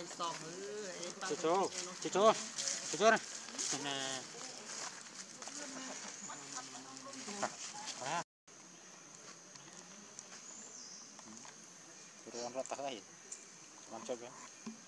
Jujur, jujur, jujur. Ini. Ah. Ah. Ini. Ini. Ini. Ini. Ini. Ini. Ini. Ini. Ini. Ini. Ini. Ini. Ini.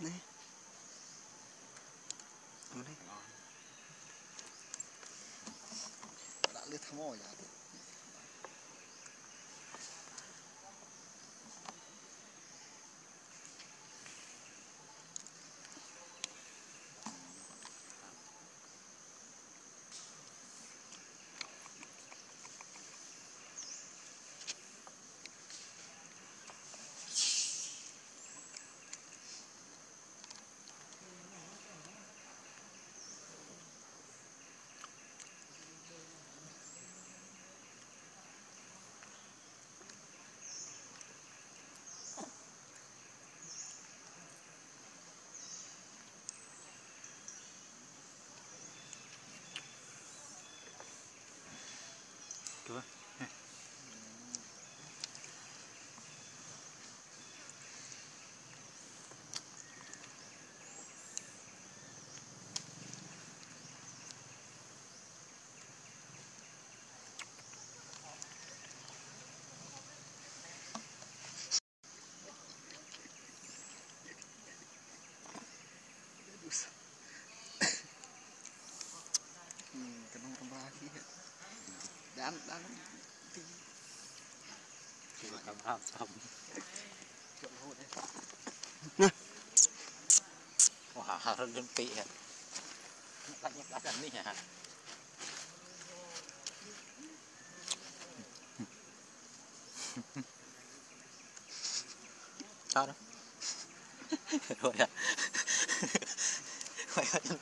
Này. Ở đây. Đã lên thăm mỏi rồi. Kia đan đan cầm hàm xong chọn hôn đấy Wah, rendem pi ya. Banyak ada nih ya. Sao đó? Rồi à. Quay qua chân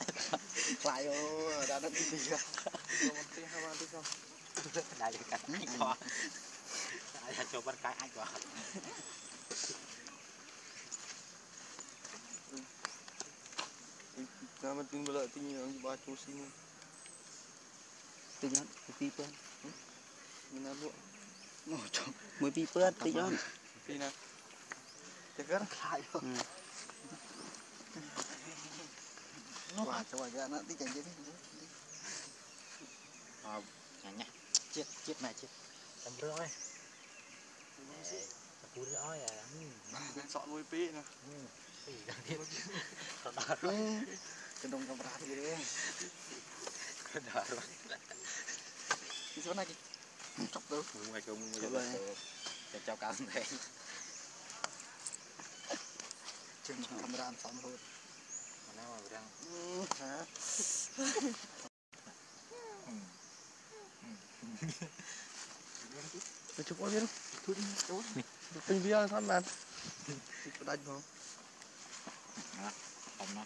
lại rồi đã đăng ký chưa đại diện cả anh cho đại diện cho bên Nama ting belak ting yang baca sini. Tengok. Mana bu? No, cok. Mau pi pun, tengok. Pi nak. Cakar. Wah, coba anak tiga jadi. Ah, nyanyi. Chết, chết mẹ chết. Tầm rồi. Cú rồi à. Sọ nuôi pi nè. Ừ, đang thiết. Cái đồng cầm rát gì đấy. Đó rồi. Cái số này. Chọc. Mùng ngoài Chào ngoài. Chào cao thế. Trên camera xong thôi. Mà nó mà đang Hả? Mày chụp qua biết không? Thôi đi, Tình video thăm bạn. Có đánh không? phòng nó.